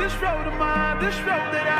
this road of mine, this road that I